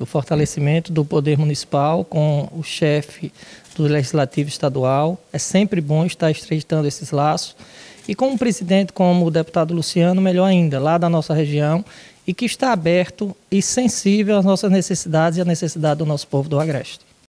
do fortalecimento do poder municipal com o chefe do legislativo estadual. É sempre bom estar estreitando esses laços. E com um presidente como o deputado Luciano, melhor ainda, lá da nossa região, e que está aberto e sensível às nossas necessidades e à necessidade do nosso povo do Agreste.